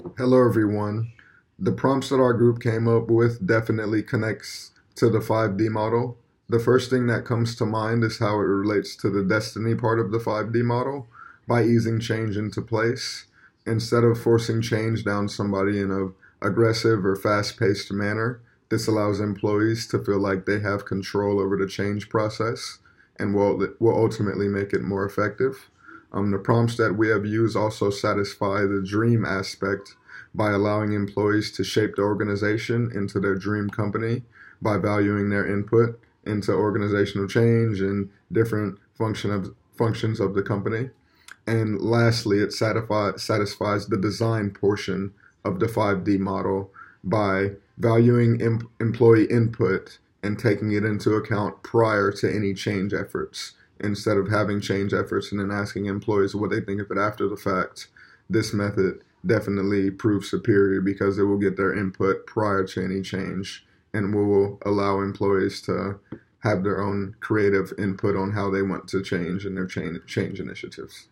Hello, everyone. The prompts that our group came up with definitely connects to the 5D model. The first thing that comes to mind is how it relates to the destiny part of the 5D model by easing change into place. Instead of forcing change down somebody in a aggressive or fast-paced manner, this allows employees to feel like they have control over the change process and will, will ultimately make it more effective. Um, the prompts that we have used also satisfy the dream aspect by allowing employees to shape the organization into their dream company by valuing their input into organizational change and different function of, functions of the company. And lastly, it satisfy, satisfies the design portion of the 5D model by valuing em- employee input and taking it into account prior to any change efforts instead of having change efforts and then asking employees what they think of it after the fact. This method definitely proves superior because it will get their input prior to any change and will allow employees to have their own creative input on how they want to change in their change, change initiatives.